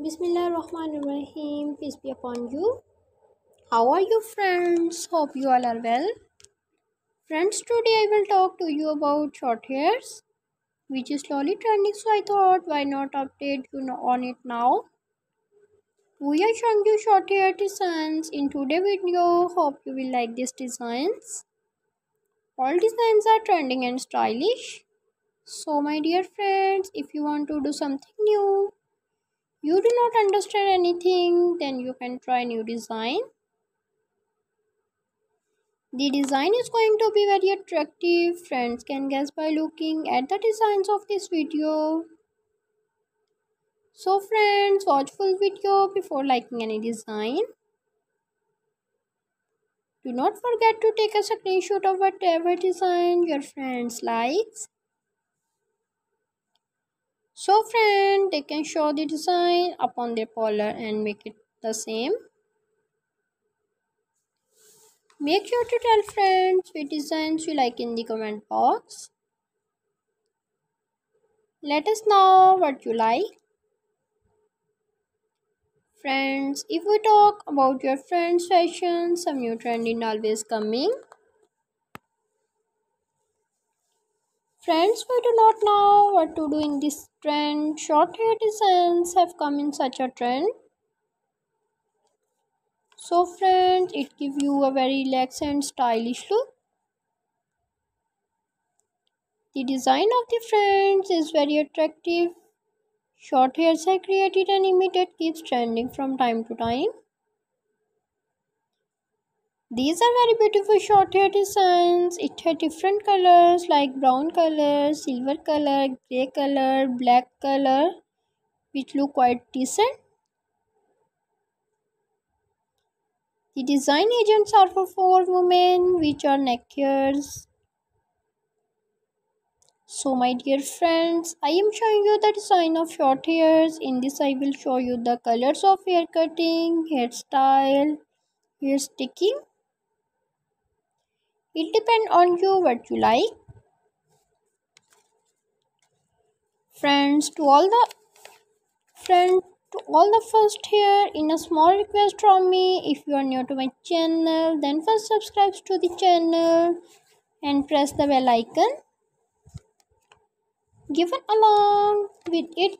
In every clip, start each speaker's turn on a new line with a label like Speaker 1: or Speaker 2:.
Speaker 1: Bismillah Rahman Rahim. Peace be upon you. How are you, friends? Hope you all are well. Friends, today I will talk to you about short hairs, which is slowly trending. So I thought, why not update you on it now? We are showing you short hair designs in today's video. Hope you will like these designs. All designs are trending and stylish. So, my dear friends, if you want to do something new, you do not understand anything then you can try new design. The design is going to be very attractive. Friends can guess by looking at the designs of this video. So friends watch full video before liking any design. Do not forget to take a screenshot of whatever design your friends likes so friend, they can show the design upon their polar and make it the same. Make sure to tell friends which designs you like in the comment box. Let us know what you like. Friends, if we talk about your friends' fashion, some new trend is always coming. Friends, we do not know what to do in this trend. Short hair designs have come in such a trend. So friends, it gives you a very relaxed and stylish look. The design of the friends is very attractive. Short hairs are created and that keeps trending from time to time. These are very beautiful short hair designs. It has different colors like brown color, silver color, grey color, black color which look quite decent. The design agents are for four women which are neck hairs. So my dear friends, I am showing you the design of short hairs. In this I will show you the colors of hair cutting, hairstyle, hair sticking it depends on you what you like. Friends to all the friends to all the first here in a small request from me. If you are new to my channel then first subscribe to the channel and press the bell icon. Given along with it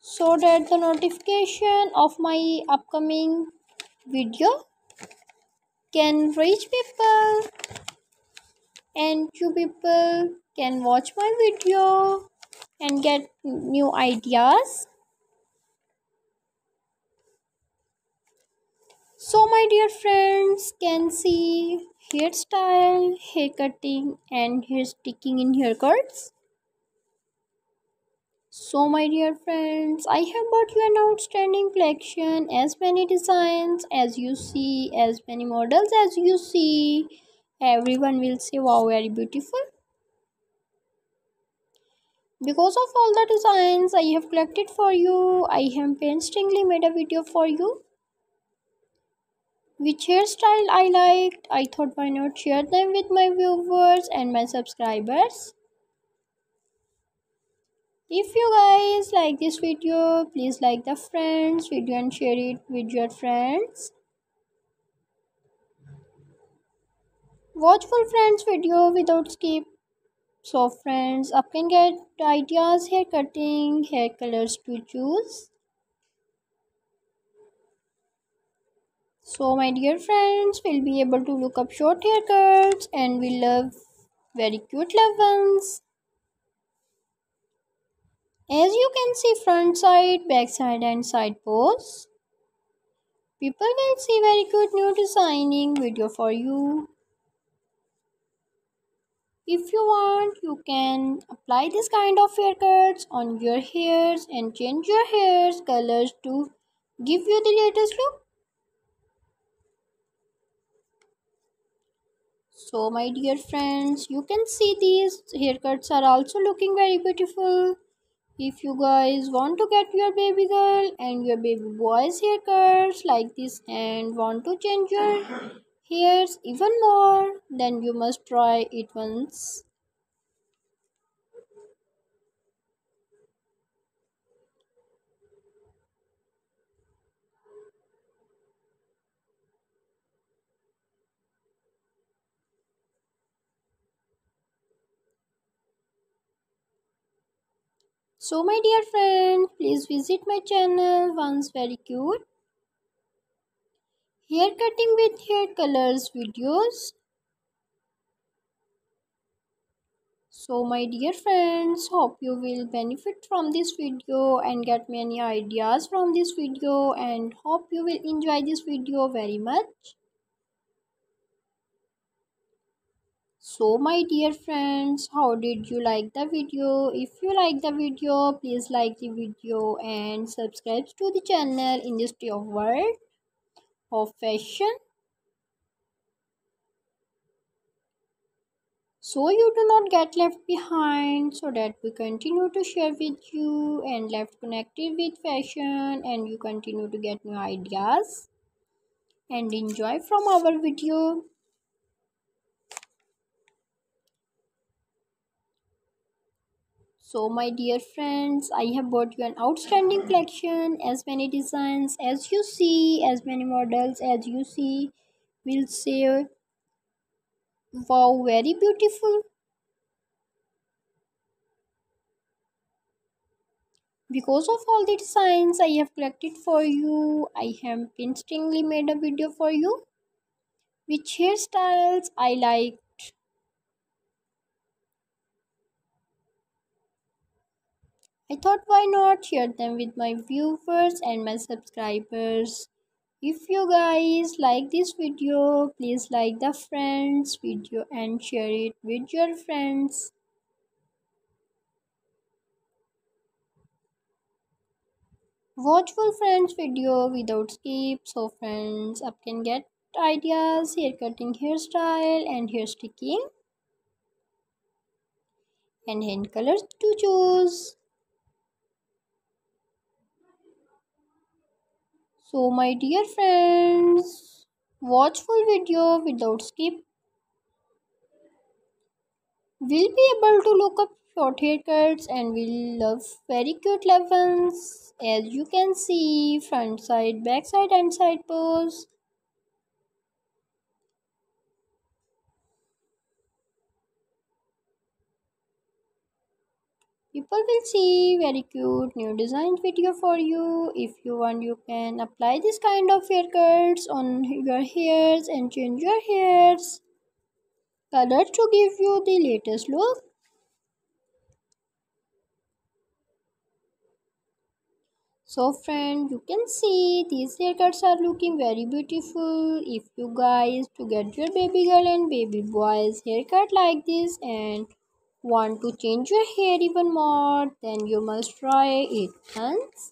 Speaker 1: so that the notification of my upcoming video can reach people and you people can watch my video and get new ideas. So my dear friends can see hairstyle hair cutting and hair sticking in haircuts so my dear friends, I have bought you an outstanding collection, as many designs as you see, as many models as you see. Everyone will say wow very beautiful. Because of all the designs I have collected for you, I have painstakingly made a video for you. Which hairstyle I liked, I thought why not share them with my viewers and my subscribers. If you guys like this video, please like the friends video and share it with your friends. Watch full friends video without skip. So friends, up can get ideas, hair cutting, hair colors to choose. So my dear friends will be able to look up short haircuts and we love very cute love ones. As you can see front side, back side and side pose. People will see very good new designing video for you. If you want, you can apply this kind of haircuts on your hairs and change your hairs colors to give you the latest look. So my dear friends, you can see these haircuts are also looking very beautiful if you guys want to get your baby girl and your baby boy's haircuts like this and want to change your hairs even more then you must try it once So my dear friend, please visit my channel once very cute hair cutting with hair colors videos. So my dear friends, hope you will benefit from this video and get many ideas from this video and hope you will enjoy this video very much. So my dear friends how did you like the video? If you like the video please like the video and subscribe to the channel industry of world of fashion so you do not get left behind so that we continue to share with you and left connected with fashion and you continue to get new ideas and enjoy from our video so my dear friends i have bought you an outstanding collection. As many designs as you see as many models as you see will say wow very beautiful. Because of all the designs i have collected for you i have instantly made a video for you which hairstyles i like I thought why not share them with my viewers and my subscribers. If you guys like this video, please like the friends video and share it with your friends. Watch full friends video without skip so friends up can get ideas, hair cutting hairstyle and hair sticking and hand colors to choose. So my dear friends, watch full video without skip. We'll be able to look up short haircuts and we'll love very cute levels as you can see front side, back side and side pose. People will see very cute new design video for you. If you want you can apply this kind of haircuts on your hairs and change your hairs. Color to give you the latest look. So friend you can see these haircuts are looking very beautiful. If you guys to get your baby girl and baby boys haircut like this and Want to change your hair even more? Then you must try it once.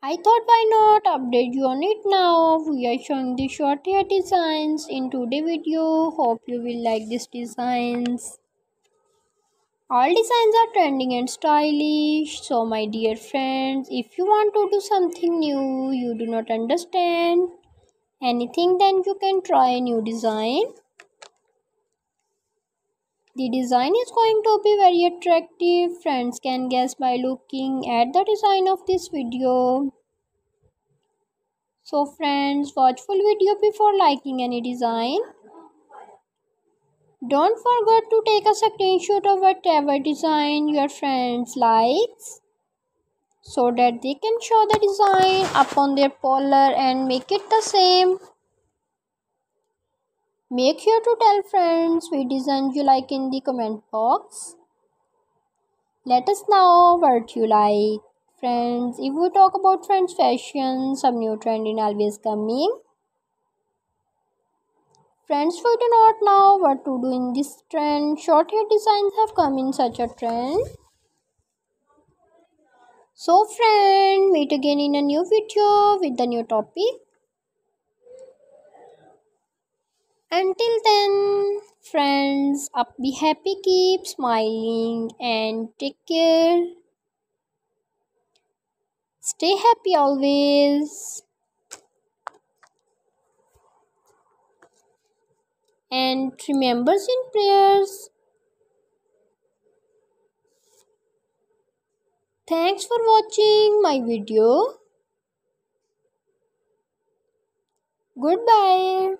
Speaker 1: I thought why not update you on it now. We are showing the short hair designs in today video. Hope you will like these designs. All designs are trending and stylish. So my dear friends, if you want to do something new, you do not understand, anything then you can try a new design. The design is going to be very attractive. Friends can guess by looking at the design of this video. So friends watch full video before liking any design. Don't forget to take a screenshot of whatever design your friends likes so that they can show the design upon their polar and make it the same. Make sure to tell friends which design you like in the comment box. Let us know what you like. Friends, if we talk about French fashion, some new trend in always coming. Friends, we do not know what to do in this trend. Short hair designs have come in such a trend. So friend, meet again in a new video with the new topic. Until then, friends, up be happy, keep smiling and take care. Stay happy always. And remember in prayers. Thanks for watching my video. Goodbye.